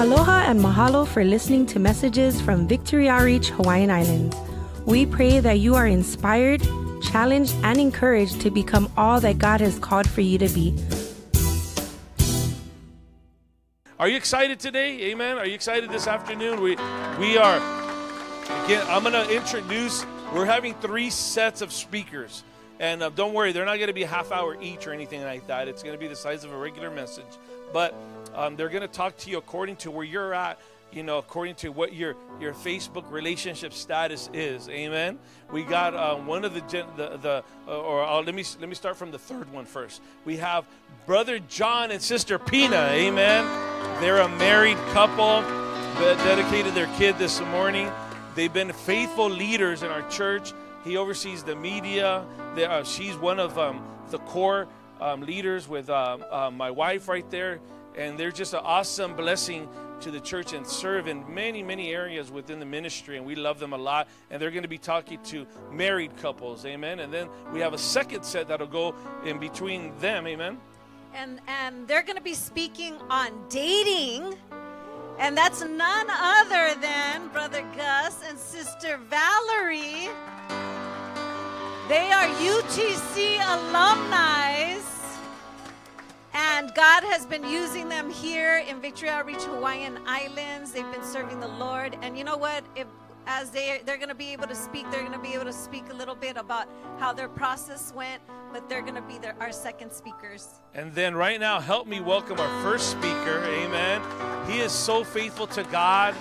Aloha and mahalo for listening to messages from Victory Outreach Hawaiian Islands. We pray that you are inspired, challenged, and encouraged to become all that God has called for you to be. Are you excited today? Amen. Are you excited this afternoon? We we are again I'm going to introduce we're having three sets of speakers. And uh, don't worry, they're not going to be a half hour each or anything like that. It's going to be the size of a regular message. But um, they're going to talk to you according to where you're at you know, according to what your your Facebook relationship status is. Amen. We got uh, one of the the, the uh, or uh, let me let me start from the third one first. We have brother John and sister Pina. Amen. They're a married couple that dedicated their kid this morning. They've been faithful leaders in our church. He oversees the media. They, uh, she's one of um, the core um, leaders with um, uh, my wife right there and they're just an awesome blessing to the church and serve in many, many areas within the ministry, and we love them a lot. And they're going to be talking to married couples, amen. And then we have a second set that'll go in between them, amen. And and they're going to be speaking on dating, and that's none other than Brother Gus and Sister Valerie. They are UTC alumni. God has been using them here in Victory Outreach Hawaiian Islands. They've been serving the Lord. And you know what? If, as they they're going to be able to speak, they're going to be able to speak a little bit about how their process went. But they're going to be their, our second speakers. And then right now, help me welcome our first speaker. Amen. He is so faithful to God.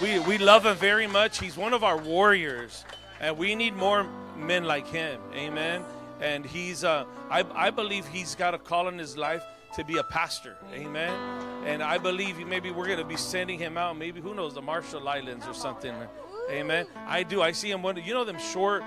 We we love him very much. He's one of our warriors, and we need more men like him. Amen and he's uh, I, I believe he's got a call in his life to be a pastor. Amen. And i believe maybe we're going to be sending him out maybe who knows the marshall islands or something. Amen. I do i see him one you know them short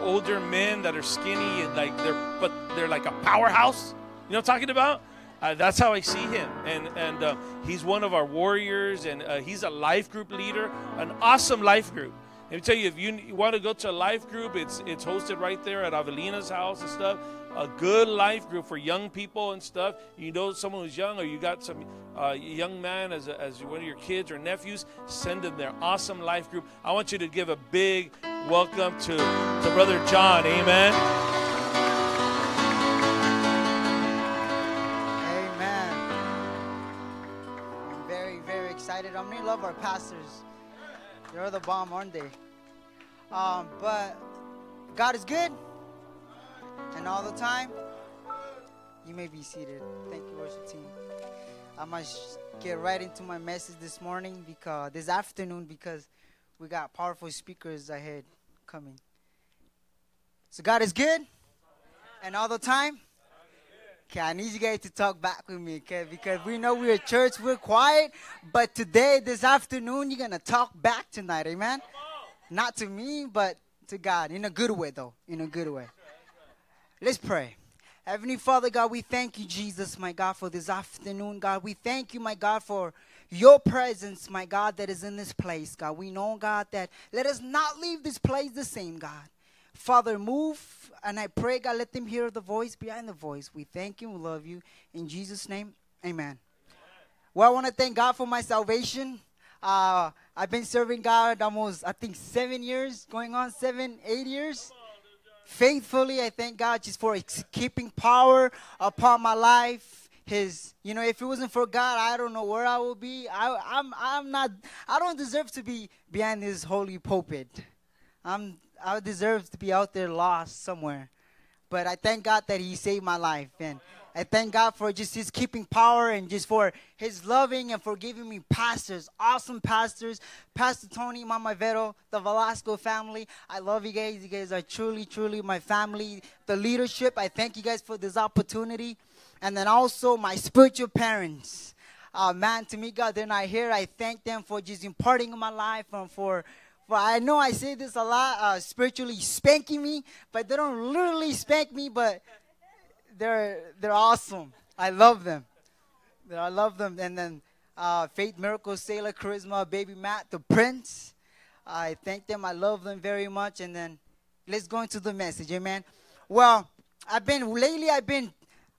older men that are skinny and like they're but they're like a powerhouse? You know what i'm talking about? Uh, that's how I see him, and and uh, he's one of our warriors, and uh, he's a life group leader, an awesome life group. Let me tell you, if you want to go to a life group, it's it's hosted right there at Avelina's house and stuff. A good life group for young people and stuff. You know someone who's young, or you got some uh, young man as, a, as one of your kids or nephews, send them their awesome life group. I want you to give a big welcome to, to Brother John. Amen. Amen. I'm very, very excited. I mean, love our pastors. They're the bomb, aren't they? Um, but God is good. And all the time, you may be seated. Thank you, worship team. I must get right into my message this morning because this afternoon because we got powerful speakers ahead coming. So God is good, and all the time. Okay, I need you guys to talk back with me, okay? Because we know we're a church, we're quiet, but today, this afternoon, you're gonna talk back tonight, amen? Not to me, but to God, in a good way, though, in a good way. Let's pray. Heavenly Father, God, we thank you, Jesus, my God, for this afternoon, God. We thank you, my God, for your presence, my God, that is in this place, God. We know, God, that let us not leave this place the same, God. Father, move, and I pray, God, let them hear the voice behind the voice. We thank you, we love you. In Jesus' name, amen. Well, I want to thank God for my salvation. Uh, I've been serving God almost, I think, seven years, going on seven, eight years. Faithfully, I thank God just for keeping power upon my life. His, you know, if it wasn't for God, I don't know where I would be. I, I'm, I'm not, I don't deserve to be behind this holy pulpit. I'm I deserve to be out there lost somewhere. But I thank God that He saved my life. And I thank God for just His keeping power and just for His loving and for giving me pastors, awesome pastors. Pastor Tony, Mama Vero, the Velasco family. I love you guys. You guys are truly, truly my family. The leadership, I thank you guys for this opportunity. And then also my spiritual parents. Uh, man, to me, God, they're not here. I thank them for just imparting my life and for but I know I say this a lot, uh, spiritually spanking me, but they don't literally spank me, but they're they're awesome. I love them. I love them. And then uh, Faith Miracle, Sailor Charisma, Baby Matt, the Prince. I thank them. I love them very much. And then let's go into the message. Amen. Well, I've been lately. I've been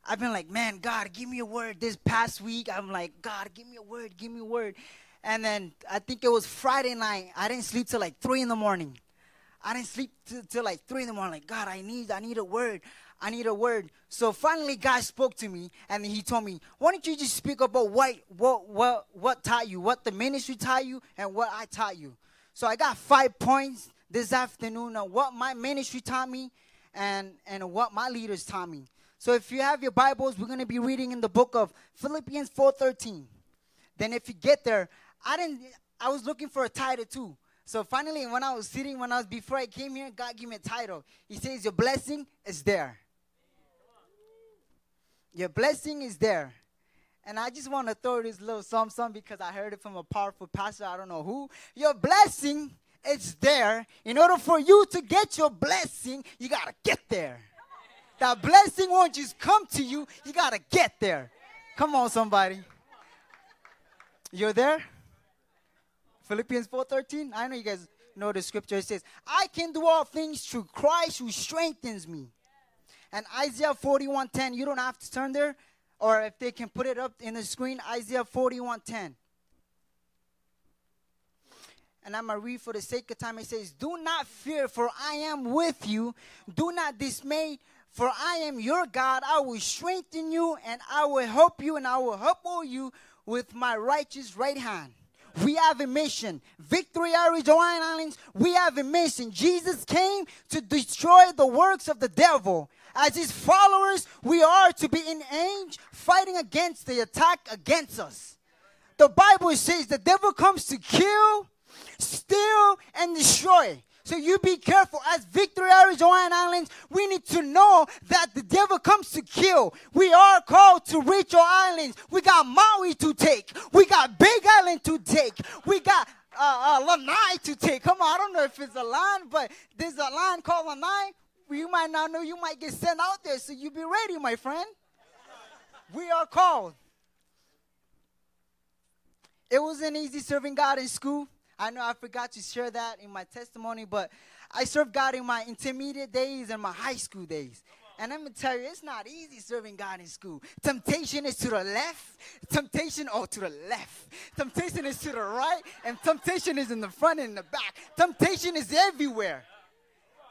I've been like, man, God, give me a word. This past week, I'm like, God, give me a word, give me a word. And then I think it was Friday night. I didn't sleep till like three in the morning. I didn't sleep till, till like three in the morning. Like, God, I need, I need a word. I need a word. So finally, God spoke to me, and he told me, "Why don't you just speak about what, what, what, what taught you, what the ministry taught you, and what I taught you." So I got five points this afternoon on what my ministry taught me, and and what my leaders taught me. So if you have your Bibles, we're going to be reading in the book of Philippians 4:13. Then if you get there, I didn't. I was looking for a title too. So finally, when I was sitting, when I was before I came here, God gave me a title. He says, "Your blessing is there." Your blessing is there. And I just want to throw this little song song because I heard it from a powerful pastor, I don't know who. Your blessing is there. In order for you to get your blessing, you got to get there. That blessing won't just come to you, you got to get there. Come on somebody. You're there? Philippians 4:13. I know you guys know the scripture. It says, "I can do all things through Christ who strengthens me." And Isaiah 41:10, you don't have to turn there, or if they can put it up in the screen, Isaiah 41:10. And I'm gonna read for the sake of time. It says, Do not fear, for I am with you. Do not dismay, for I am your God. I will strengthen you, and I will help you, and I will uphold you with my righteous right hand. We have a mission. Victory Outreach Hawaiian Islands, we have a mission. Jesus came to destroy the works of the devil. As his followers, we are to be engaged fighting against the attack against us. The Bible says the devil comes to kill, steal, and destroy. So you be careful. As Victory Hawaiian Islands, we need to know that the devil comes to kill. We are called to reach our islands. We got Maui to take. We got Big Island to take. We got uh, uh, Lanai to take. Come on, I don't know if it's a line, but there's a line called Lanai. You might not know. You might get sent out there, so you be ready, my friend. We are called. It wasn't easy serving God in school. I know I forgot to share that in my testimony, but I served God in my intermediate days and my high school days. And I'm gonna tell you, it's not easy serving God in school. Temptation is to the left, temptation, oh, to the left. Temptation is to the right, and temptation is in the front and in the back. Temptation is everywhere.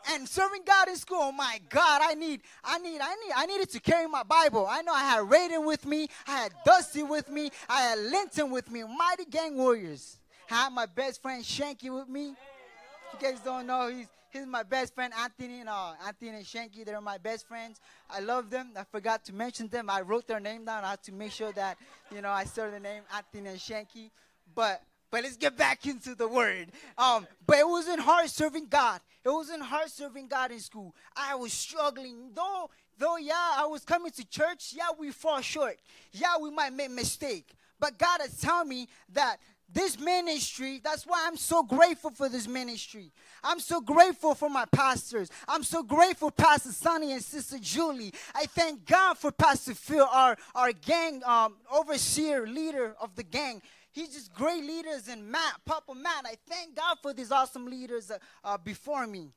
And serving God in school, oh my God, I need, I need, I need, I needed to carry my Bible. I know I had Raiden with me, I had Dusty with me, I had Linton with me, mighty gang warriors. I had my best friend Shanky with me. You guys don't know, he's he's my best friend Anthony and uh, Anthony and Shanky. They're my best friends. I love them. I forgot to mention them. I wrote their name down. I had to make sure that you know I said the name Anthony and Shanky. But but let's get back into the word. Um, but it wasn't hard serving God. It wasn't hard serving God in school. I was struggling. Though, though, yeah, I was coming to church. Yeah, we fall short. Yeah, we might make mistake. But God has told me that this ministry, that's why I'm so grateful for this ministry. I'm so grateful for my pastors. I'm so grateful, Pastor Sonny and Sister Julie. I thank God for Pastor Phil, our, our gang um, overseer, leader of the gang. He's just great leaders and Matt, Papa Matt. I thank God for these awesome leaders uh, uh, before me.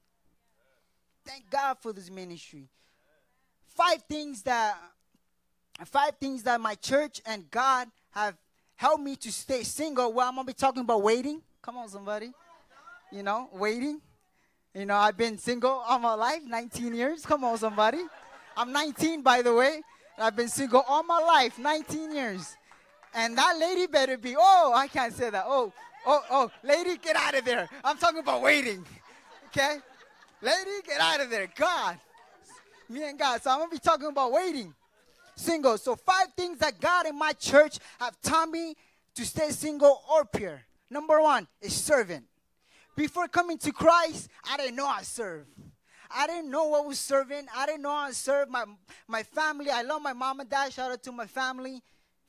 Thank God for this ministry. Five things that, five things that my church and God have helped me to stay single. Well, I'm gonna be talking about waiting. Come on, somebody. You know, waiting. You know, I've been single all my life, 19 years. Come on, somebody. I'm 19, by the way. I've been single all my life, 19 years. And that lady better be, oh, I can't say that. Oh, oh, oh, lady, get out of there. I'm talking about waiting. Okay? Lady, get out of there. God. Me and God. So I'm going to be talking about waiting. Single. So five things that God and my church have taught me to stay single or pure. Number one is servant. Before coming to Christ, I didn't know I serve. I didn't know what was serving. I didn't know how to serve my, my family. I love my mom and dad. Shout out to my family.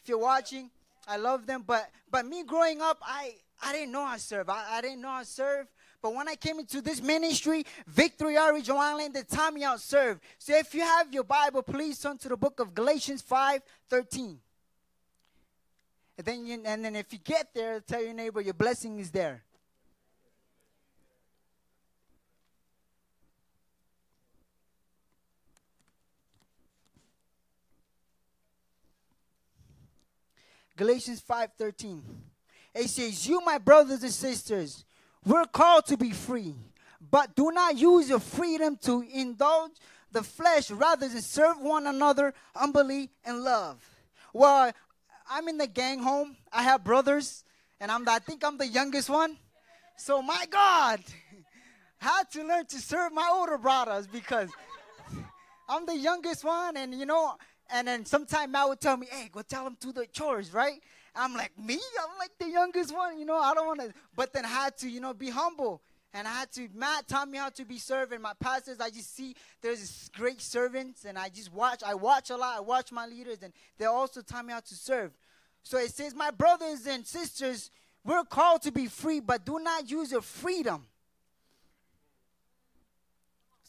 If you're watching, I love them. But but me growing up, I I didn't know how to serve. I, I didn't know how to serve. But when I came into this ministry, Victory Outreach Island, they taught me how to serve. So if you have your Bible, please turn to the book of Galatians 5 13. And then, you, and then if you get there, tell your neighbor your blessing is there. Galatians 5:13. It says, "You, my brothers and sisters, we're called to be free, but do not use your freedom to indulge the flesh rather than serve one another humbly and love." Well, I'm in the gang home. I have brothers, and I'm the, I think I'm the youngest one. So my God, had to learn to serve my older brothers because I'm the youngest one, and you know, and then sometimes Matt would tell me, "Hey, go tell them to the chores, right?" I'm like, "Me? I'm like the youngest one, you know. I don't want to." But then I had to, you know, be humble, and I had to. Matt taught me how to be serving. My pastors, I just see there's great servants, and I just watch. I watch a lot. I watch my leaders, and they also taught me how to serve. So it says, "My brothers and sisters, we're called to be free, but do not use your freedom."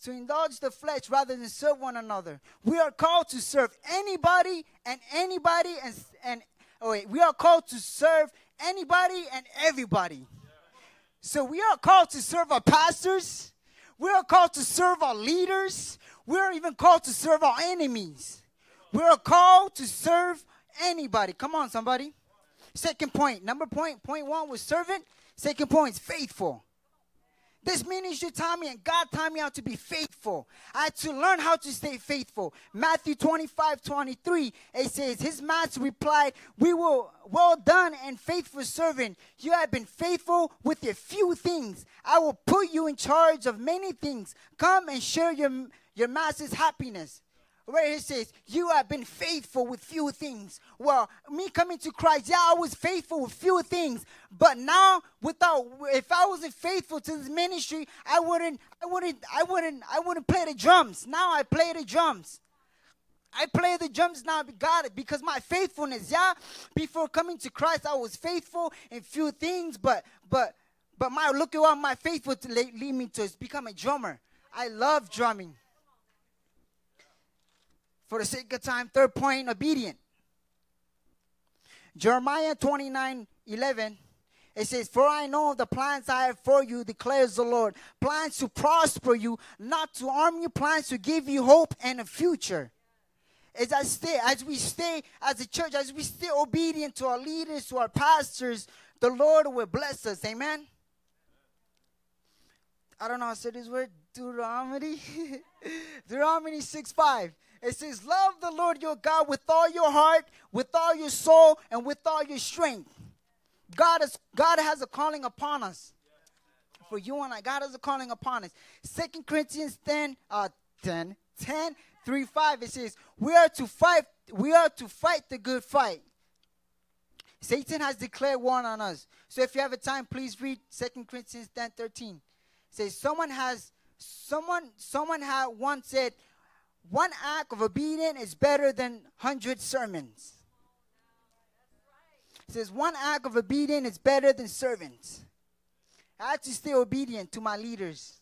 To indulge the flesh rather than serve one another. We are called to serve anybody and anybody and and oh wait, we are called to serve anybody and everybody. So we are called to serve our pastors. We are called to serve our leaders. We are even called to serve our enemies. We are called to serve anybody. Come on, somebody. Second point. Number point. Point one was servant. Second point is faithful. This ministry taught me and God taught me how to be faithful. I had to learn how to stay faithful. Matthew 25, 23, it says, His master replied, We will, well done and faithful servant. You have been faithful with a few things. I will put you in charge of many things. Come and share your, your master's happiness where he says, You have been faithful with few things. Well, me coming to Christ, yeah, I was faithful with few things. But now, without if I wasn't faithful to this ministry, I wouldn't, I wouldn't, I wouldn't, I wouldn't play the drums. Now I play the drums. I play the drums now, God, because my faithfulness, yeah. Before coming to Christ, I was faithful in few things, but but but my look at what my faithful to lead me to is become a drummer. I love drumming. For the sake of time, third point, obedient. Jeremiah 29 11. It says, For I know the plans I have for you, declares the Lord. Plans to prosper you, not to harm you, plans to give you hope and a future. As I stay, as we stay as a church, as we stay obedient to our leaders, to our pastors, the Lord will bless us. Amen. I don't know how to say this word. Deuteronomy. Deuteronomy 6 5. It says, Love the Lord your God with all your heart, with all your soul, and with all your strength. God, is, God has a calling upon us. For you and I, God has a calling upon us. Second Corinthians 10, uh, 10, 10, 3, 5, it says, We are to fight, we are to fight the good fight. Satan has declared war on us. So if you have a time, please read Second Corinthians 10, 13. It says, Someone has someone someone had once said, one act of obedience is better than hundred sermons. It says one act of obedience is better than servants. I have to stay obedient to my leaders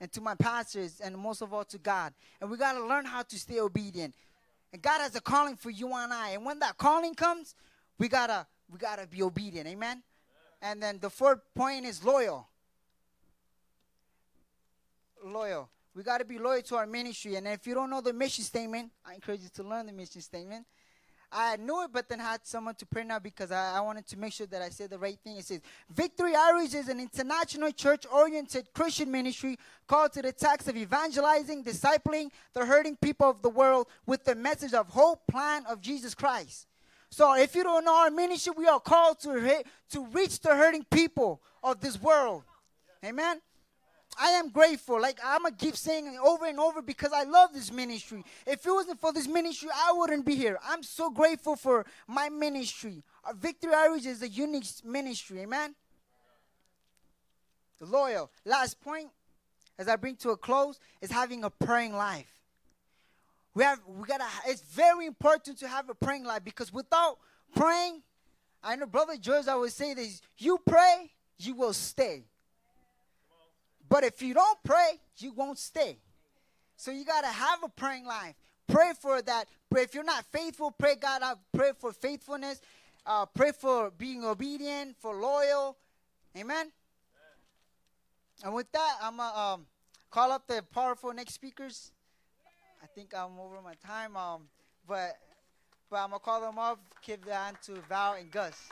and to my pastors and most of all to God. And we got to learn how to stay obedient. And God has a calling for you and I. And when that calling comes, we got to we got to be obedient. Amen. And then the fourth point is loyal. Loyal. We got to be loyal to our ministry. And if you don't know the mission statement, I encourage you to learn the mission statement. I knew it, but then had someone to print out because I, I, wanted to make sure that I said the right thing. It says, Victory Outreach is an international church-oriented Christian ministry called to the task of evangelizing, discipling the hurting people of the world with the message of hope, plan of Jesus Christ. So if you don't know our ministry, we are called to, to reach the hurting people of this world. Amen. I am grateful. Like I'm gonna keep saying over and over because I love this ministry. If it wasn't for this ministry, I wouldn't be here. I'm so grateful for my ministry. Our Victory Outreach is a unique ministry. Amen. Loyal. Last point, as I bring to a close, is having a praying life. We have we gotta. It's very important to have a praying life because without praying, I know Brother George always say this: you pray, you will stay. But if you don't pray, you won't stay. So you got to have a praying life. Pray for that. Pray if you're not faithful, pray God out. Pray for faithfulness. Uh, pray for being obedient, for loyal. Amen. Amen. And with that, I'm gonna um, call up the powerful next speakers. I think I'm over my time. Um, but but I'm gonna call them up. Give the hand to Val and Gus.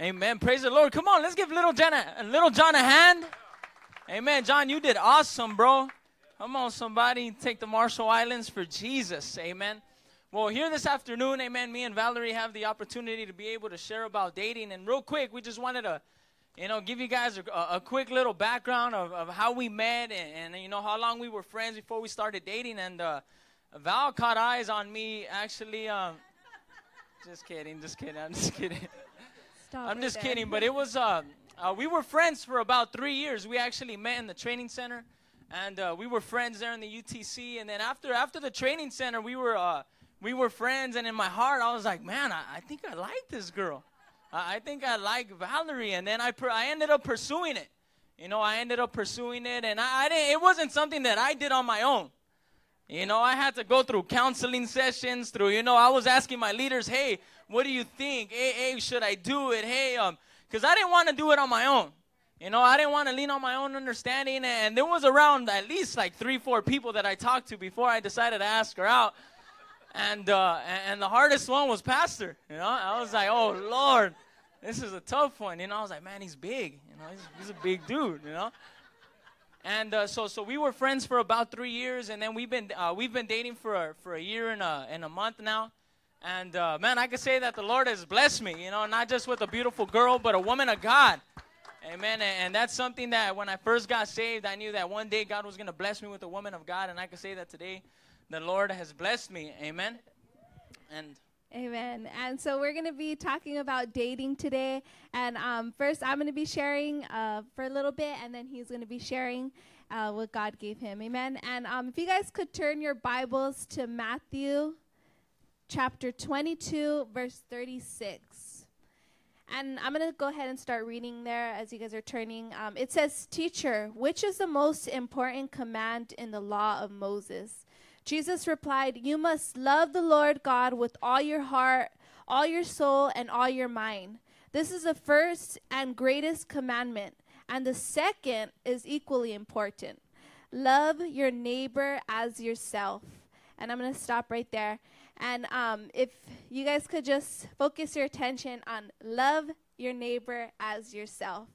Amen. Praise the Lord. Come on, let's give little John a, little John a hand. Amen. John, you did awesome, bro. Come on, somebody, take the Marshall Islands for Jesus. Amen. Well, here this afternoon, amen, me and Valerie have the opportunity to be able to share about dating. And real quick, we just wanted to, you know, give you guys a, a quick little background of, of how we met and, and, you know, how long we were friends before we started dating. And uh, Val caught eyes on me, actually. Um, just kidding, just kidding, I'm just kidding. Stop I'm just there. kidding, but it was, uh, uh, we were friends for about three years. We actually met in the training center. And uh, we were friends there in the UTC. And then after after the training center, we were uh, we were friends, and in my heart, I was like, man, I, I think I like this girl. I, I think I like Valerie. And then I, I ended up pursuing it. You know, I ended up pursuing it, and I, I didn't, it wasn't something that I did on my own. You know, I had to go through counseling sessions, through, you know, I was asking my leaders, hey, what do you think? Hey, hey, should I do it? Hey, um, because I didn't want to do it on my own. You know, I didn't want to lean on my own understanding, and there was around at least like three, four people that I talked to before I decided to ask her out and uh, and the hardest one was pastor. You know, I was like, oh Lord, this is a tough one. You know, I was like, man, he's big. You know, he's, he's a big dude. You know, and uh, so so we were friends for about three years, and then we've been uh, we've been dating for a, for a year and a and a month now. And uh, man, I can say that the Lord has blessed me. You know, not just with a beautiful girl, but a woman of God. Amen. And, that's something that when I first got saved, I knew that one day God was going to bless me with a woman of God, and I can say that today the Lord has blessed me. Amen. And Amen. And so we're going to be talking about dating today. And um, first, I'm going to be sharing uh, for a little bit, and then he's going to be sharing uh, what God gave him. Amen. And um, if you guys could turn your Bibles to Matthew chapter 22, verse 36. And I'm going to go ahead and start reading there as you guys are turning. Um, it says, Teacher, which is the most important command in the law of Moses? Jesus replied, You must love the Lord God with all your heart, all your soul, and all your mind. This is the first and greatest commandment. And the second is equally important love your neighbor as yourself. And I'm going to stop right there. And um, if you guys could just focus your attention on love your neighbor as yourself.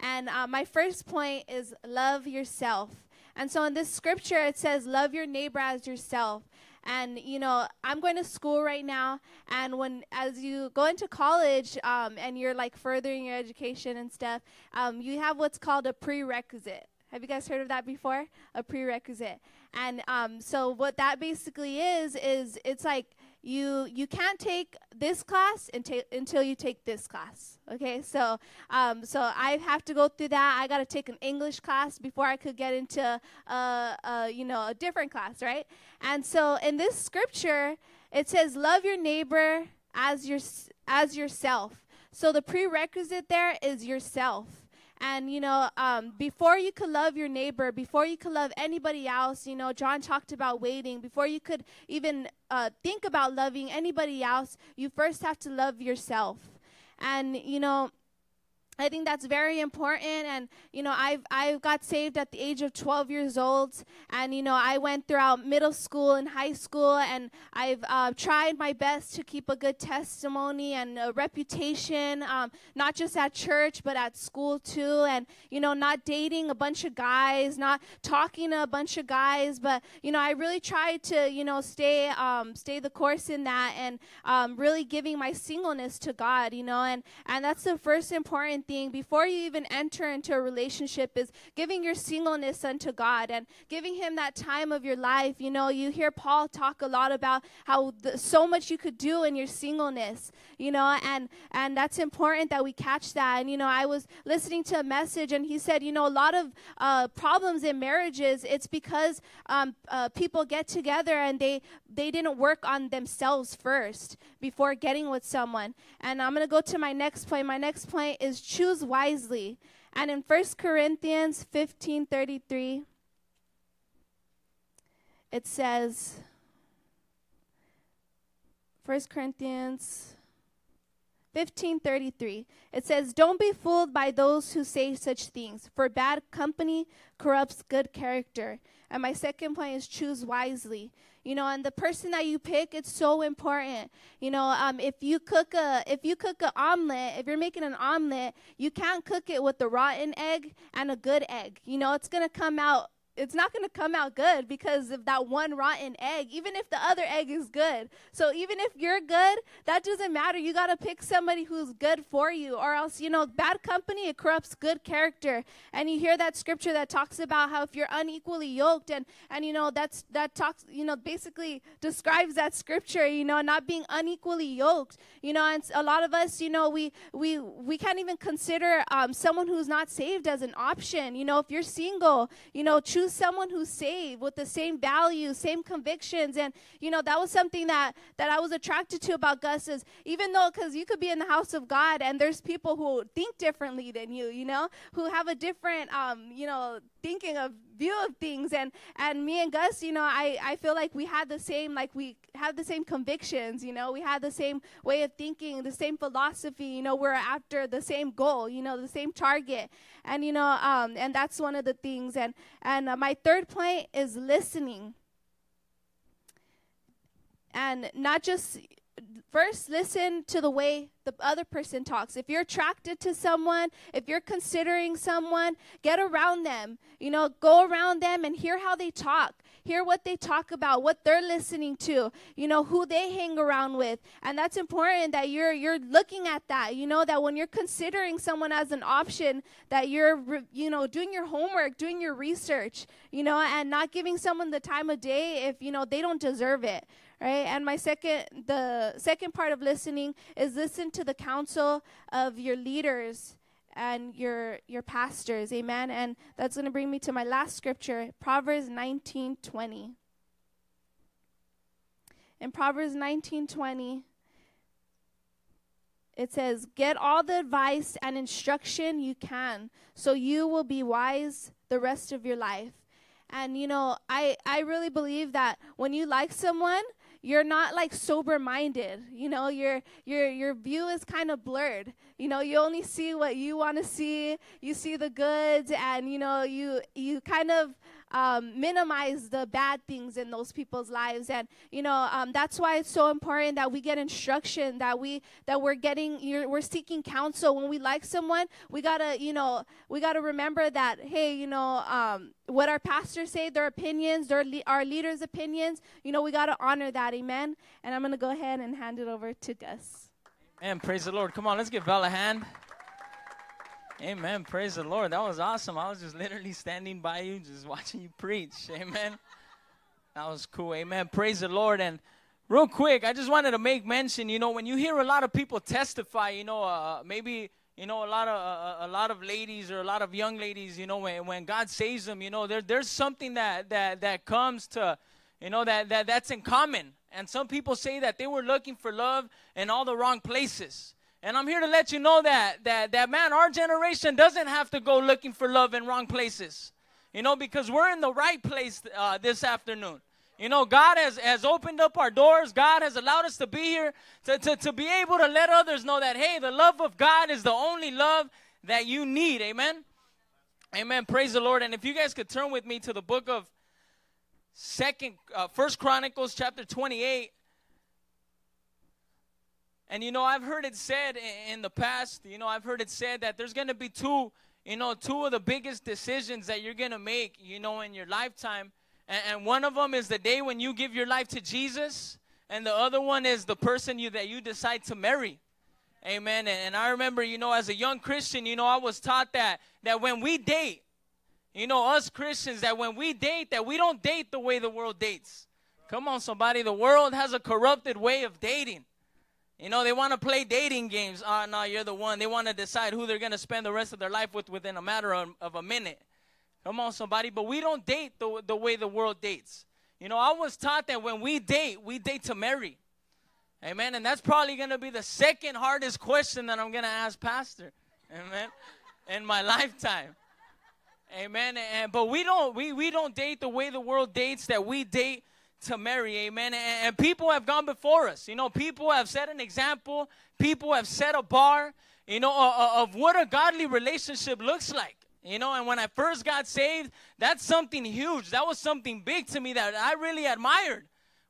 And uh, my first point is love yourself. And so in this scripture, it says, Love your neighbor as yourself. And, you know, I'm going to school right now. And when, as you go into college um, and you're like furthering your education and stuff, um, you have what's called a prerequisite. Have you guys heard of that before? A prerequisite. And um, so what that basically is, is it's like, you you can't take this class until you take this class. Okay, so um, so I have to go through that. I got to take an English class before I could get into uh, uh, you know a different class, right? And so in this scripture, it says, "Love your neighbor as your as yourself." So the prerequisite there is yourself. And, you know, um, before you could love your neighbor, before you could love anybody else, you know, John talked about waiting. Before you could even uh, think about loving anybody else, you first have to love yourself. And, you know, I think that's very important. And you know, I've I got saved at the age of 12 years old, and you know, I went throughout middle school and high school, and I've uh, tried my best to keep a good testimony and a reputation, um, not just at church but at school too. And you know, not dating a bunch of guys, not talking to a bunch of guys, but you know, I really tried to you know stay um, stay the course in that, and um, really giving my singleness to God. You know, and and that's the first important thing before you even enter into a relationship is giving your singleness unto God and giving Him that time of your life. You know, you hear Paul talk a lot about how the, so much you could do in your singleness. You know, and and that's important that we catch that. And you know, I was listening to a message, and he said, you know, a lot of uh, problems in marriages it's because um, uh, people get together and they they didn't work on themselves first before getting with someone. And I'm going to go to my next point. My next point is choose wisely. And in 1 Corinthians 15:33 it says 1 Corinthians 1533. It says, Don't be fooled by those who say such things, for bad company corrupts good character. And my second point is choose wisely. You know, and the person that you pick, it's so important. You know, um, if you cook a if you cook an omelet, if you're making an omelet, you can't cook it with a rotten egg and a good egg. You know, it's gonna come out it's not going to come out good because of that one rotten egg, even if the other egg is good. So even if you're good, that doesn't matter. You got to pick somebody who's good for you, or else, you know, bad company, it corrupts good character. And you hear that scripture that talks about how if you're unequally yoked, and, and you know, that's, that talks, you know, basically describes that scripture, you know, not being unequally yoked, you know, and a lot of us, you know, we, we, we can't even consider um, someone who's not saved as an option. You know, if you're single, you know, choose someone who's saved with the same values, same convictions. And, you know, that was something that, that I was attracted to about Gus is even though, because you could be in the house of God and there's people who think differently than you, you know, who have a different, um, you know, thinking of view of things. And and me and gus you know i i feel like we had the same like we have the same convictions you know we had the same way of thinking the same philosophy you know we're after the same goal you know the same target. And you know um and that's one of the things. And and uh, my third point is listening. And not just first listen to the way the other person talks. If you're attracted to someone, if you're considering someone, get around them. You know, go around them and hear how they talk. Hear what they talk about, what they're listening to, you know, who they hang around with. And that's important that you're you're looking at that. You know that when you're considering someone as an option that you're you know doing your homework, doing your research, you know, and not giving someone the time of day if you know they don't deserve it right? And my second the second part of listening is listen to the counsel of your leaders and your your pastors. Amen. And that's going to bring me to my last scripture proverbs 19:20 in proverbs 19:20 it says get all the advice and instruction you can so you will be wise the rest of your life. And you know i i really believe that when you like someone you're not like sober minded you know? Your your your view is kind of blurred. You know you only see what you want to see. You see the goods and you know you you kind of um, minimize the bad things in those people's lives. And you know um, that's why it's so important that we get instruction that we that we're getting we're seeking counsel. When we like someone we gotta you know we gotta remember that hey you know um, what our pastors say their opinions their our leaders opinions you know we gotta honor that. Amen? And i'm gonna go ahead and hand it over to gus and praise the lord. Come on let's give val a hand Amen. Praise the Lord. That was awesome. I was just literally standing by you, just watching you preach. Amen. That was cool. Amen. Praise the Lord. And real quick, I just wanted to make mention. You know, when you hear a lot of people testify, you know, uh, maybe you know a lot of uh, a lot of ladies or a lot of young ladies. You know, when when God saves them, you know, there there's something that that that comes to, you know, that that that's in common. And some people say that they were looking for love in all the wrong places. And I'm here to let you know that that that man, our generation doesn't have to go looking for love in wrong places. You know, because we're in the right place uh, this afternoon. You know, God has, has opened up our doors. God has allowed us to be here to, to, to be able to let others know that, hey, the love of God is the only love that you need. Amen. Amen. Praise the Lord. And if you guys could turn with me to the book of Second, uh, First Chronicles, chapter 28. And you know, I've heard it said in the past, you know, I've heard it said that there's going to be two, you know, two of the biggest decisions that you're going to make, you know, in your lifetime. And, and, one of them is the day when you give your life to Jesus, and the other one is the person you that you decide to marry. Amen. And, and I remember, you know, as a young Christian, you know, I was taught that that when we date, you know, us Christians, that when we date, that we don't date the way the world dates. Come on, somebody. The world has a corrupted way of dating. You know, they want to play dating games. Ah, oh, no, you're the one. They want to decide who they're going to spend the rest of their life with within a matter of, of a minute. Come on, somebody. But we don't date the, the way the world dates. You know, I was taught that when we date, we date to marry. Amen. And that's probably going to be the second hardest question that I'm going to ask Pastor. Amen. In my lifetime. Amen. And, but we don't we, we don't date the way the world dates, that we date to marry, amen. And, and people have gone before us. You know, people have set an example, people have set a bar, you know, of, of what a godly relationship looks like. You know, and when I first got saved, that's something huge. That was something big to me that I really admired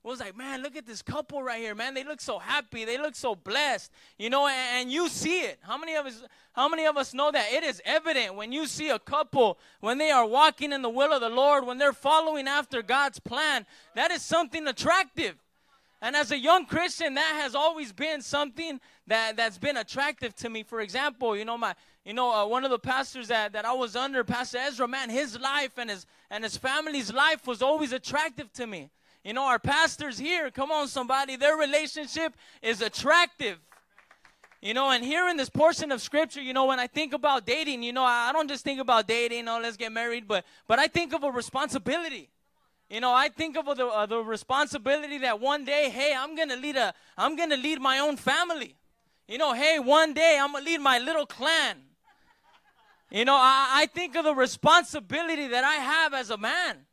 was like, man, look at this couple right here, man. They look so happy. They look so blessed. You know, and, and, you see it. How many of us how many of us know that it is evident when you see a couple when they are walking in the will of the Lord, when they're following after God's plan, that is something attractive. And as a young Christian, that has always been something that, that's been attractive to me. For example, you know, my you know, uh, one of the pastors that, that I was under, Pastor Ezra, man, his life and his and his family's life was always attractive to me. You know, our pastors here, come on, somebody, their relationship is attractive. You know, and here in this portion of scripture, you know, when I think about dating, you know, I don't just think about dating, oh, let's get married, but but I think of a responsibility. You know, I think of the uh, the responsibility that one day, hey, I'm gonna lead a, I'm gonna lead my own family. You know, hey, one day I'm gonna lead my little clan. You know, I, I think of the responsibility that I have as a man.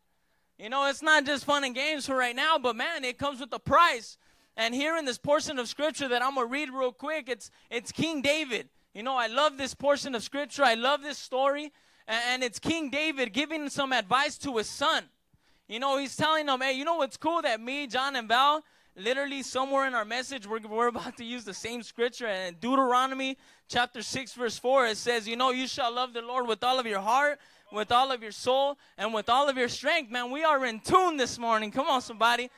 You know, it's not just fun and games for right now, but man, it comes with a price. And here in this portion of scripture that I'm gonna read real quick, it's it's King David. You know, I love this portion of scripture. I love this story, and it's King David giving some advice to his son. You know, he's telling them, "Hey, you know what's cool that me, John, and Val, literally somewhere in our message, we're, we're about to use the same scripture. And Deuteronomy chapter 6, verse 4, it says, You know, you shall love the Lord with all of your heart, with all of your soul and with all of your strength. Man, we are in tune this morning. Come on, somebody.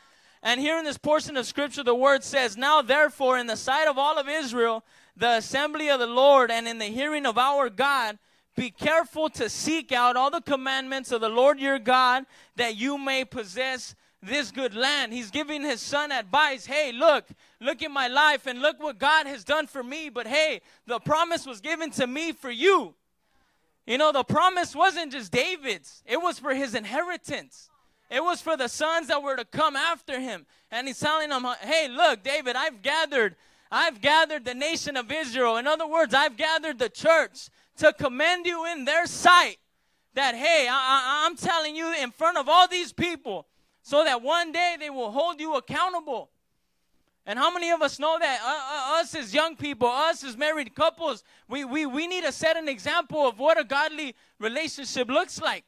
And here in this portion of scripture, the word says, Now therefore, in the sight of all of Israel, the assembly of the Lord, and in the hearing of our God, be careful to seek out all the commandments of the Lord your God, that you may possess this good land. He's giving his son advice. Hey, look, look at my life and look what God has done for me. But hey, the promise was given to me for you. You know, the promise wasn't just David's, it was for his inheritance. It was for the sons that were to come after him. And he's telling them, hey, look, David, I've gathered, I've gathered the nation of Israel. In other words, I've gathered the church to commend you in their sight. That, hey, I, I'm telling you in front of all these people, so that one day they will hold you accountable. And how many of us know that uh, uh, us as young people, us as married couples, we, we, we need to set an example of what a godly relationship looks like.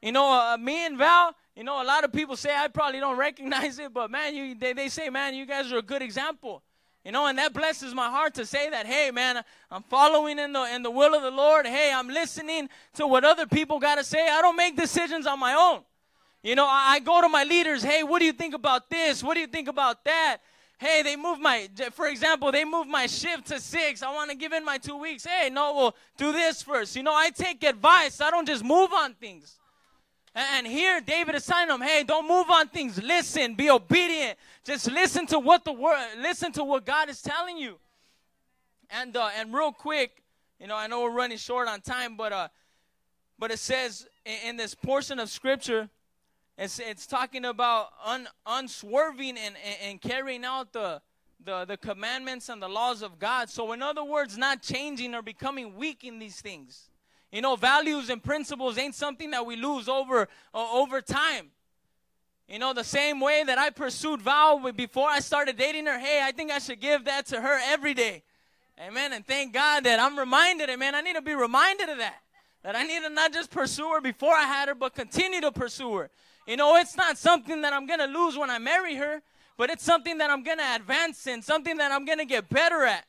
You know, uh, me and Val, you know, a lot of people say I probably don't recognize it, but man, you, they, they say, man, you guys are a good example. You know, and that blesses my heart to say that, hey, man, I'm following in the in the will of the Lord. Hey, I'm listening to what other people got to say. I don't make decisions on my own. You know, I, I go to my leaders. Hey, what do you think about this? What do you think about that? Hey, they moved my, for example, they moved my shift to six. I want to give in my two weeks. Hey, no, well, do this first. You know, I take advice. I don't just move on things. And here, David is telling them, hey, don't move on things. Listen, be obedient. Just listen to what the word, listen to what God is telling you. And uh, and real quick, you know, I know we're running short on time, but uh, but it says in, in this portion of scripture, it's, it's talking about un, unswerving and, and, and carrying out the, the, the commandments and the laws of God. So, in other words, not changing or becoming weak in these things. You know, values and principles ain't something that we lose over uh, over time. You know, the same way that I pursued Val before I started dating her, hey, I think I should give that to her every day. Amen. And thank God that I'm reminded, man, I need to be reminded of that. That I need to not just pursue her before I had her, but continue to pursue her. You know, it's not something that I'm going to lose when I marry her, but it's something that I'm going to advance in, something that I'm going to get better at.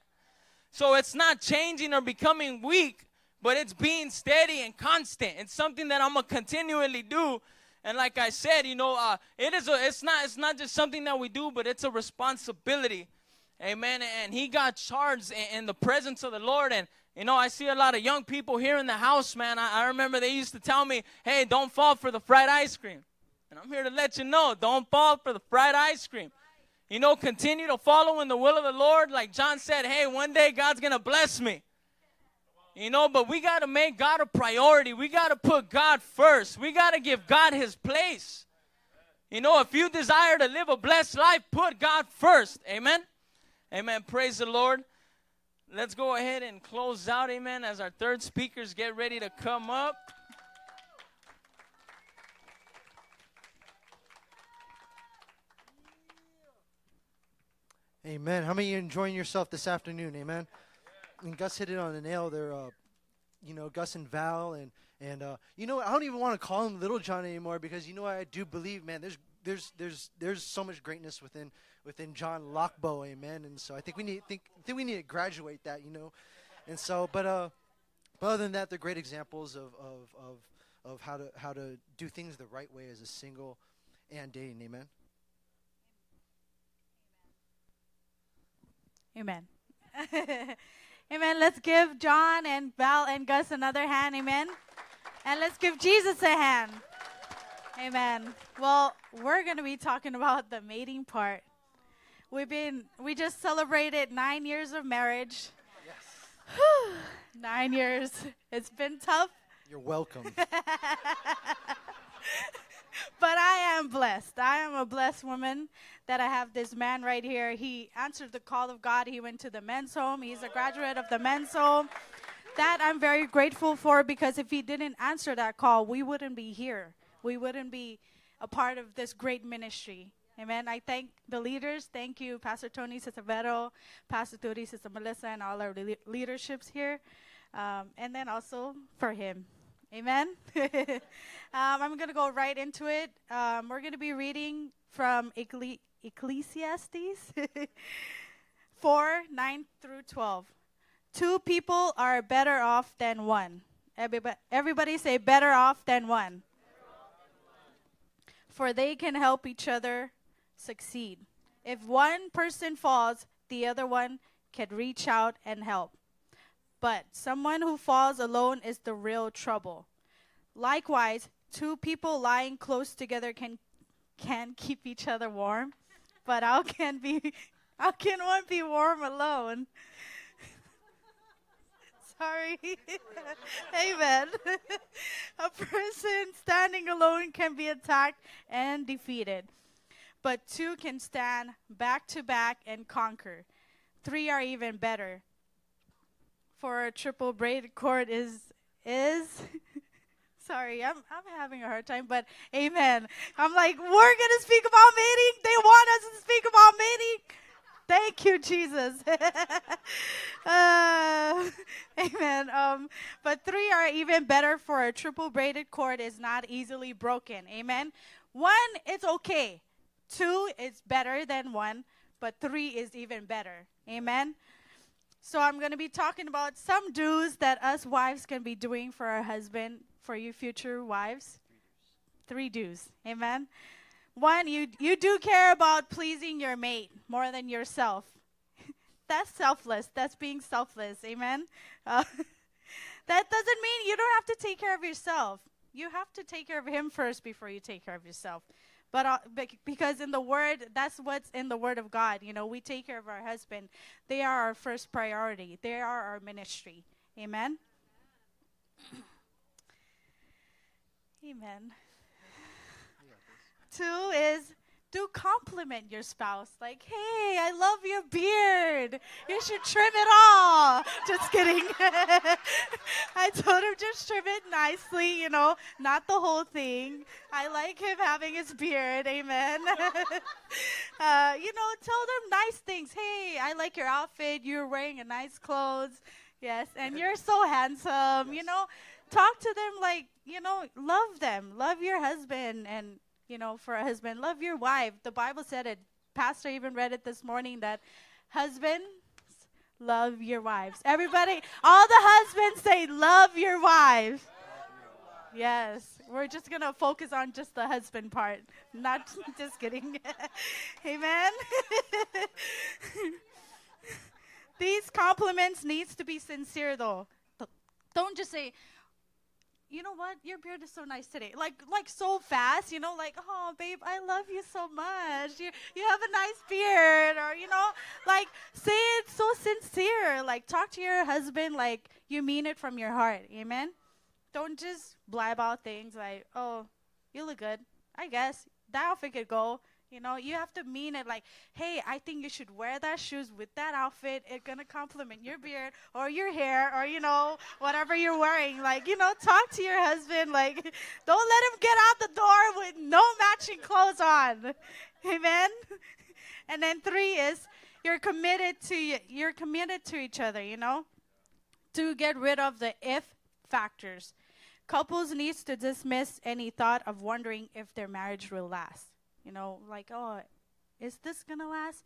So it's not changing or becoming weak, but it's being steady and constant. It's something that I'm going to continually do. And like I said, you know, uh, it is a, it's not it's not just something that we do, but it's a responsibility. Amen. And he got charged in, in the presence of the Lord. And you know, I see a lot of young people here in the house, man. I, I remember they used to tell me, hey, don't fall for the fried ice cream. And I'm here to let you know don't fall for the fried ice cream. You know, continue to follow in the will of the Lord. Like John said, hey, one day God's going to bless me. You know, but we got to make God a priority. We got to put God first. We got to give God his place. You know, if you desire to live a blessed life, put God first. Amen. Amen. Praise the Lord. Let's go ahead and close out. Amen. As our third speakers get ready to come up. Amen. How many of you enjoying yourself this afternoon? Amen. And Gus hit it on the nail there. Uh, you know, Gus and Val, and and uh, you know, I don't even want to call him Little John anymore because you know I do believe, man. There's there's there's there's so much greatness within within John Lockbow, amen. And so I think we need think think we need to graduate that, you know. And so, but uh, but other than that, they're great examples of of of of how to how to do things the right way as a single and dating, amen. Amen. amen. Let's give John and Val and Gus another hand. Amen. And let's give Jesus a hand. Amen. Well, we're going to be talking about the mating part. We've been we just celebrated 9 years of marriage. Yes. 9 years. It's been tough. You're welcome. but I am blessed. I am a blessed woman that I have this man right here. He answered the call of God. He went to the men's home. He's a graduate of the men's home. That I'm very grateful for because if he didn't answer that call, we wouldn't be here. We wouldn't be a part of this great ministry. Amen. I thank the leaders. Thank you, Pastor Tony, Sister Vero, Pastor Turi, Sister Melissa, and all our le- leaderships here. Um, and then also for him. Amen. um, I'm going to go right into it. Um, we're going to be reading from Ecclesi- Ecclesiastes 4 9 through 12. Two people are better off than one. Everybody, everybody say better off than one. For they can help each other succeed. If one person falls, the other one can reach out and help. But someone who falls alone is the real trouble. Likewise, two people lying close together can can keep each other warm, but how can be how can one be warm alone? Sorry. Amen. A person standing alone can be attacked and defeated, but two can stand back to back and conquer. Three are even better. For a triple braided cord is is sorry, I'm I'm having a hard time, but amen. I'm like, we're gonna speak about mating. They want us to speak about mating. Thank you, Jesus. uh, amen. Um, but three are even better for a triple braided cord is not easily broken. Amen. One, it's okay. Two is better than one, but three is even better. Amen. So I'm going to be talking about some do's that us wives can be doing for our husband, for you future wives. Three do's. Amen. One, you you do care about pleasing your mate more than yourself. That's selfless. That's being selfless. Amen. Uh, that doesn't mean you don't have to take care of yourself. You have to take care of him first before you take care of yourself. But uh, because in the word, that's what's in the word of God. You know, we take care of our husband. They are our first priority. They are our ministry. Amen. Amen. Two is do compliment your spouse. Like, hey, I love your beard. You should trim it all. Just kidding. I told him just trim it nicely, you know, not the whole thing. I like him having his beard. Amen. uh, you know, tell them nice things. Hey, I like your outfit. You're wearing a nice clothes. Yes, and you're so handsome. You know, talk to them like, you know, love them. Love your husband and you know, for a husband. Love your wife. The Bible said it. Pastor even read it this morning that husbands love your wives. Everybody, all the husbands say, love your wives. Yes, we're just gonna focus on just the husband part, not just kidding. Amen. These compliments needs to be sincere though. Don't just say, you know what? Your beard is so nice today. Like, like so fast, you know, like, oh, babe, I love you so much. You, you have a nice beard, or you know, like, say it so sincere. Like, talk to your husband like you mean it from your heart. Amen. Don't just blab out things like, oh, you look good. I guess that outfit could go. You know, you have to mean it like, hey, I think you should wear that shoes with that outfit. It's gonna complement your beard or your hair or you know whatever you're wearing. Like, you know, talk to your husband. Like, don't let him get out the door with no matching clothes on. Amen. And then three is, you're committed to you're committed to each other, you know? To get rid of the if factors. Couples needs to dismiss any thought of wondering if their marriage will last. You know, like, oh, is this going to last?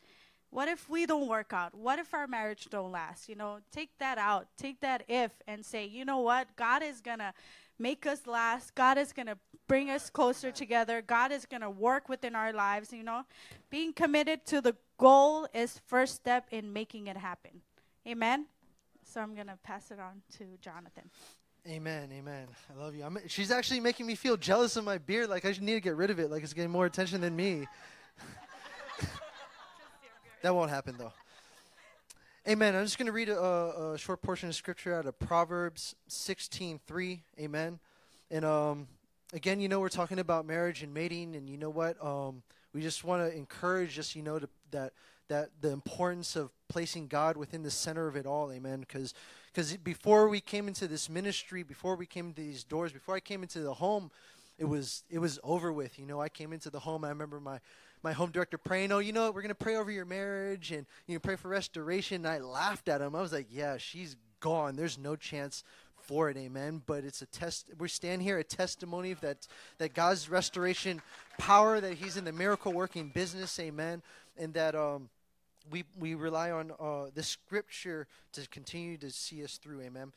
What if we don't work out? What if our marriage don't last? You know, take that out. Take that if and say, you know what? God is going to make us last. God is going to bring us closer together. God is going to work within our lives, you know. Being committed to the goal is first step in making it happen. Amen. So I'm going to pass it on to Jonathan. Amen, amen. I love you. I'm, she's actually making me feel jealous of my beard. Like I need to get rid of it. Like it's getting more attention than me. that won't happen though. Amen. I'm just going to read a, a, short portion of scripture out of Proverbs 16:3. Amen. And um, again, you know, we're talking about marriage and mating, and you know what? Um, we just want to encourage just you know to, that that the importance of placing God within the center of it all. Amen. Because because before we came into this ministry, before we came into these doors, before I came into the home, it was it was over with. You know, I came into the home. I remember my my home director praying, "Oh, you know what? We're gonna pray over your marriage and you know pray for restoration." And I laughed at him. I was like, "Yeah, she's gone. There's no chance for it, amen." But it's a test. We stand here a testimony of that that God's restoration power, that He's in the miracle working business, amen, and that um we we rely on uh, the scripture to continue to see us through, amen.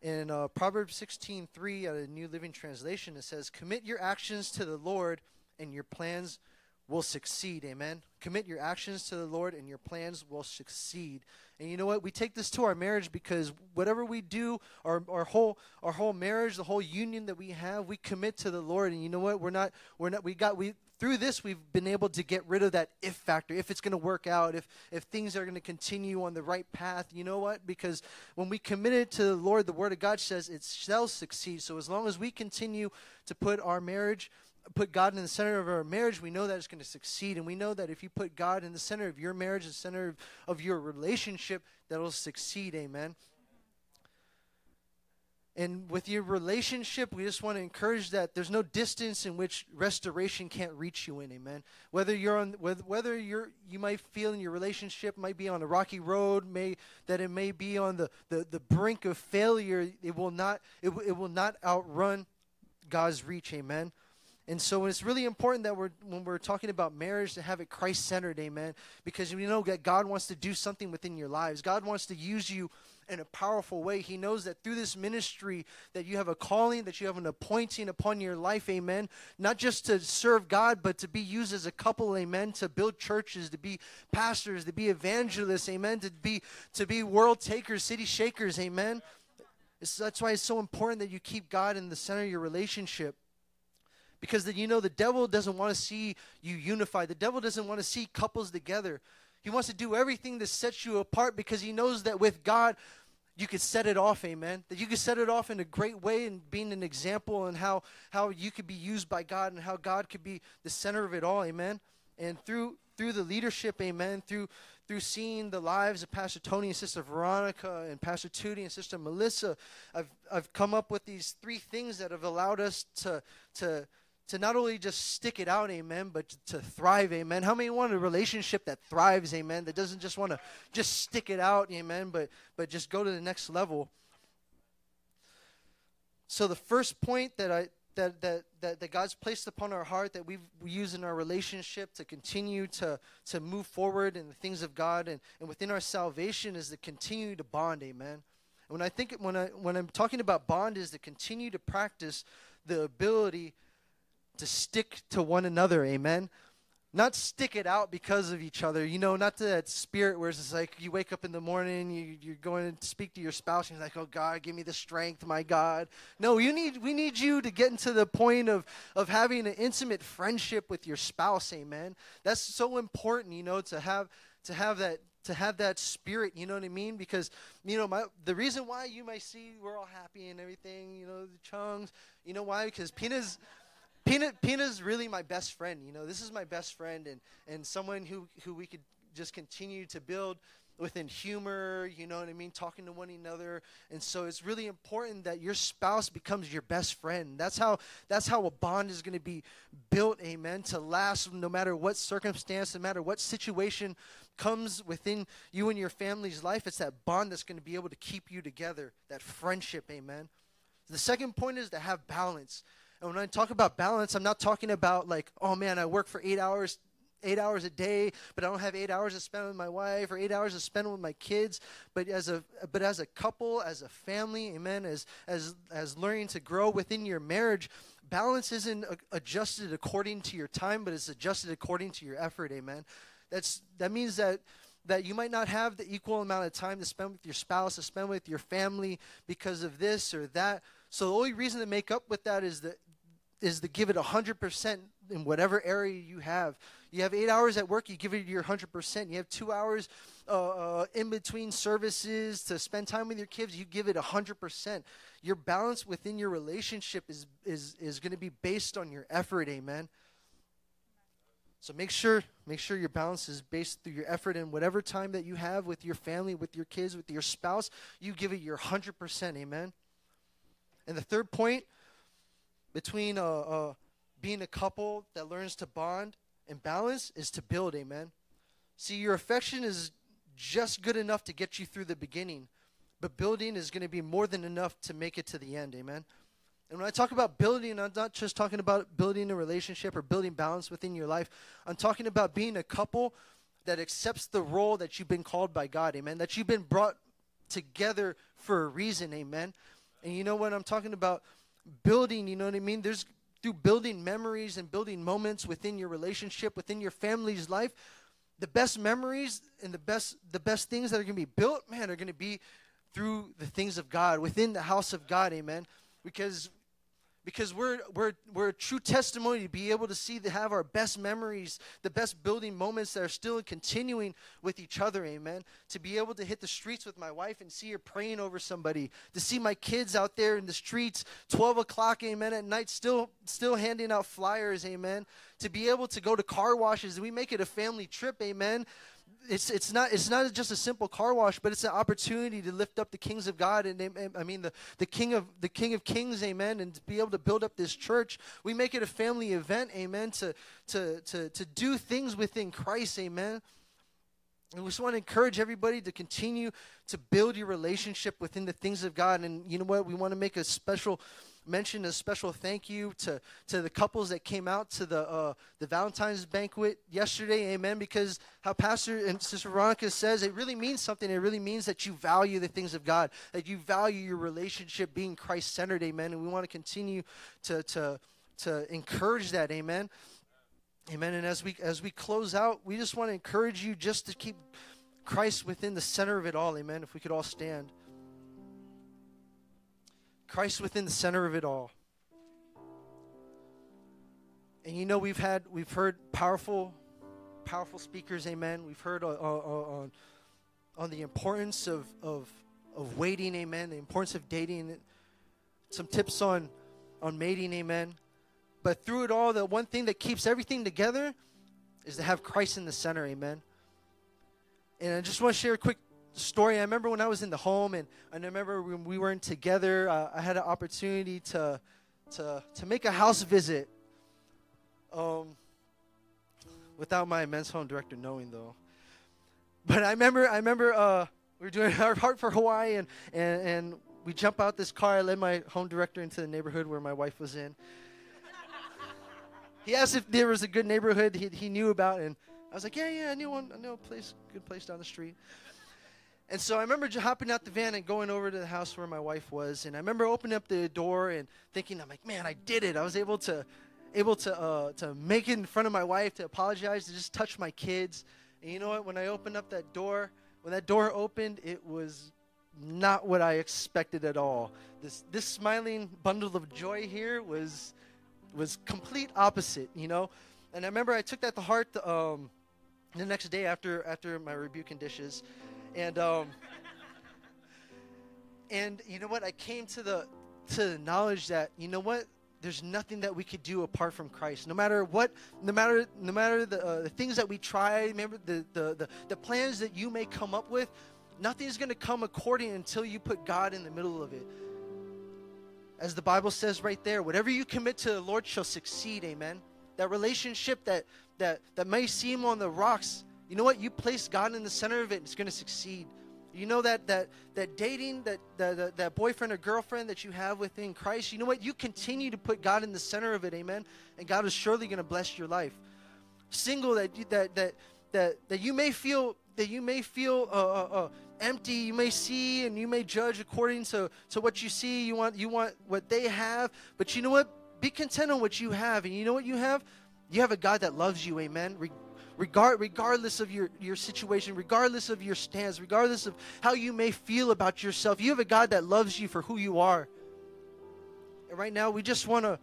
In uh, Proverbs 16:3, a New Living Translation, it says, "Commit your actions to the Lord, and your plans." will succeed. Amen. Commit your actions to the Lord and your plans will succeed. And you know what? We take this to our marriage because whatever we do, our, our whole our whole marriage, the whole union that we have, we commit to the Lord. And you know what? We're not we're not we got we through this we've been able to get rid of that if factor if it's going to work out if if things are going to continue on the right path you know what because when we commit it to the lord the word of god says it shall succeed so as long as we continue to put our marriage put God in the center of our marriage, we know that it's going to succeed. And we know that if you put God in the center of your marriage, the center of, of your relationship, that'll succeed. Amen. And with your relationship, we just want to encourage that there's no distance in which restoration can't reach you in. Amen. Whether you're on, whether you're, you might feel in your relationship might be on a rocky road, may that it may be on the, the, the brink of failure. It will not, it, it will not outrun God's reach. Amen. And so it's really important that we're when we're talking about marriage to have it Christ centered, amen. Because we know that God wants to do something within your lives. God wants to use you in a powerful way. He knows that through this ministry that you have a calling, that you have an appointing upon your life, amen. Not just to serve God, but to be used as a couple, amen, to build churches, to be pastors, to be evangelists, amen, to be to be world takers, city shakers, amen. It's, that's why it's so important that you keep God in the center of your relationship. Because the, you know the devil doesn't want to see you unified. The devil doesn't want to see couples together. He wants to do everything to set you apart because he knows that with God you could set it off, amen. That you could set it off in a great way and being an example and how how you could be used by God and how God could be the center of it all, amen. And through through the leadership, amen, through through seeing the lives of Pastor Tony and Sister Veronica and Pastor Tootie and Sister Melissa, I've I've come up with these three things that have allowed us to to to not only just stick it out, amen, but to thrive, amen. How many want a relationship that thrives, amen, that doesn't just want to just stick it out, amen, but but just go to the next level? So the first point that I that that that, that God's placed upon our heart that we've, we use in our relationship to continue to to move forward in the things of God and, and within our salvation is to continue to bond, amen. And when I think when I when I'm talking about bond is to continue to practice the ability to stick to one another. Amen. Not stick it out because of each other. You know, not to that spirit where it's like you wake up in the morning, you, you're going to speak to your spouse, and you're like, oh, God, give me the strength, my God. No, you need, we need you to get into the point of, of having an intimate friendship with your spouse. Amen. That's so important, you know, to have, to have that to have that spirit, you know what I mean? Because, you know, my, the reason why you might see we're all happy and everything, you know, the chungs, you know why? Because Pina's, Pina, Pina's really my best friend. You know, this is my best friend and, and someone who, who we could just continue to build within humor, you know what I mean, talking to one another. And so it's really important that your spouse becomes your best friend. That's how that's how a bond is going to be built, amen, to last no matter what circumstance, no matter what situation comes within you and your family's life. It's that bond that's going to be able to keep you together, that friendship, amen. The second point is to have balance. And when I talk about balance, I'm not talking about like, oh man, I work for eight hours eight hours a day, but I don't have eight hours to spend with my wife or eight hours to spend with my kids. But as a but as a couple, as a family, amen, as as as learning to grow within your marriage, balance isn't adjusted according to your time, but it's adjusted according to your effort, amen. That's that means that that you might not have the equal amount of time to spend with your spouse, to spend with your family because of this or that. So the only reason to make up with that is that is to give it 100% in whatever area you have. You have eight hours at work, you give it your 100%. You have two hours uh, uh, in between services to spend time with your kids, you give it 100%. Your balance within your relationship is, is, is going to be based on your effort, amen. So make sure make sure your balance is based through your effort and whatever time that you have with your family, with your kids, with your spouse, you give it your 100%, amen. And the third point between uh, uh, being a couple that learns to bond and balance is to build, amen. See, your affection is just good enough to get you through the beginning, but building is going to be more than enough to make it to the end, amen. And when I talk about building, I'm not just talking about building a relationship or building balance within your life. I'm talking about being a couple that accepts the role that you've been called by God, amen. That you've been brought together for a reason, amen. And you know what I'm talking about? Building, you know what I mean? There's through building memories and building moments within your relationship, within your family's life, the best memories and the best the best things that are going to be built, man, are going to be through the things of God, within the house of God, amen. Because because we're, we're, we're a true testimony to be able to see to have our best memories the best building moments that are still continuing with each other amen? To be able to hit the streets with my wife and see her praying over somebody to see my kids out there in the streets 12 o'clock amen at night still still handing out flyers amen? To be able to go to car washes we make it a family trip amen it's it's not it's not just a simple car wash, but it's an opportunity to lift up the kings of God and I mean the, the king of the King of Kings, amen, and to be able to build up this church. We make it a family event, amen, to to to to do things within Christ, amen. And we just want to encourage everybody to continue to build your relationship within the things of God. And you know what? We want to make a special mention a special thank you to, to the couples that came out to the uh, the Valentine's banquet yesterday. Amen. Because how Pastor and Sister Veronica says, it really means something. It really means that you value the things of God, that you value your relationship being Christ centered. Amen. And we want to continue to to to encourage that. Amen. Amen. And as we as we close out, we just want to encourage you just to keep Christ within the center of it all. Amen. If we could all stand. Christ within the center of it all. And you know we've had we've heard powerful powerful speakers, amen. We've heard uh, on on the importance of of of waiting, amen. The importance of dating. Some tips on on mating, amen. But through it all, the one thing that keeps everything together is to have Christ in the center, amen. And I just want to share a quick story. I remember when I was in the home, and I remember when we weren't together. Uh, I had an opportunity to to to make a house visit. Um, without my men's home director knowing, though. But I remember, I remember uh, we were doing our heart for Hawaii, and, and and we jump out this car. I led my home director into the neighborhood where my wife was in. he asked if there was a good neighborhood he, he knew about, and I was like, yeah, yeah, I knew one. I know a place, good place down the street. And so I remember just hopping out the van and going over to the house where my wife was, and I remember opening up the door and thinking, I'm like, man, I did it. I was able to, able to, uh, to make it in front of my wife, to apologize, to just touch my kids. And you know what? When I opened up that door, when that door opened, it was not what I expected at all. This this smiling bundle of joy here was was complete opposite, you know. And I remember I took that to heart um, the next day after after my rebuke and dishes and um, and you know what? I came to the to the knowledge that you know what there's nothing that we could do apart from Christ. No matter what, no matter no matter the, uh, the things that we try, remember the, the the the plans that you may come up with, nothing's going to come according until you put God in the middle of it. As the Bible says right there, whatever you commit to the Lord shall succeed. Amen. That relationship that that that may seem on the rocks, you know what? You place God in the center of it, it's going to succeed. You know that that that dating that, that that boyfriend or girlfriend that you have within Christ. You know what? You continue to put God in the center of it, amen. And God is surely going to bless your life. Single that you, that that that that you may feel that you may feel uh, uh, uh, empty. You may see and you may judge according to to what you see. You want you want what they have, but you know what? Be content on what you have, and you know what you have. You have a God that loves you, amen. Re- regard, regardless of your, your situation, regardless of your stance, regardless of how you may feel about yourself, you have a God that loves you for who you are. And right now, we just want to,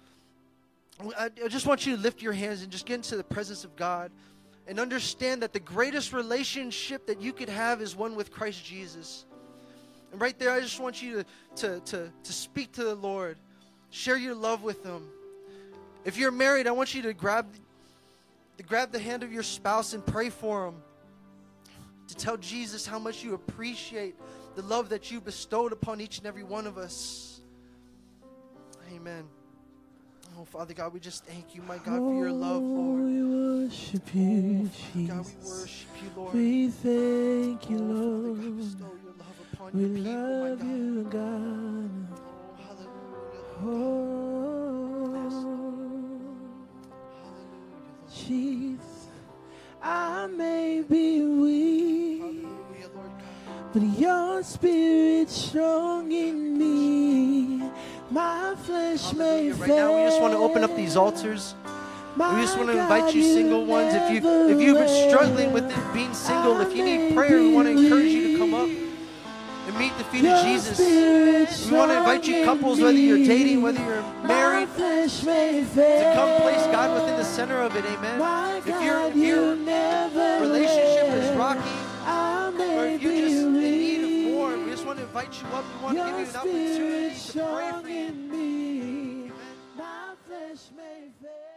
I I just want you to lift your hands and just get into the presence of God and understand that the greatest relationship that you could have is one with Christ Jesus. And right there, I just want you to, to, to, to speak to the Lord, share your love with Him. If you're married, I want you to grab to grab the hand of your spouse and pray for them, To tell Jesus how much you appreciate the love that you bestowed upon each and every one of us. Amen. Oh, Father God, we just thank you, my God, for your love, oh, Lord. We worship you, oh, Father God, we worship you, Lord. We thank you, Oh, Father God, Lord. bestow your love We people, my love God. you, God. Oh, hallelujah. Jesus. I may be weak, Lord. Hallelujah, Lord but your spirit's strong in me. My flesh may Hallelujah. Right now, we just want to open up these fail. altars. We just want to invite you, single ones. If you if you've been struggling with it, being single, if you need prayer, we want to encourage you to come up meet the feet of Jesus. We want to invite you, couples, whether you're dating, whether you're married, to come place God within the center of it. Amen. If, your if your relationship is rocky, or if you just in need of more, we just want to invite you up. We want to give you an opportunity to pray for you. My flesh may fail.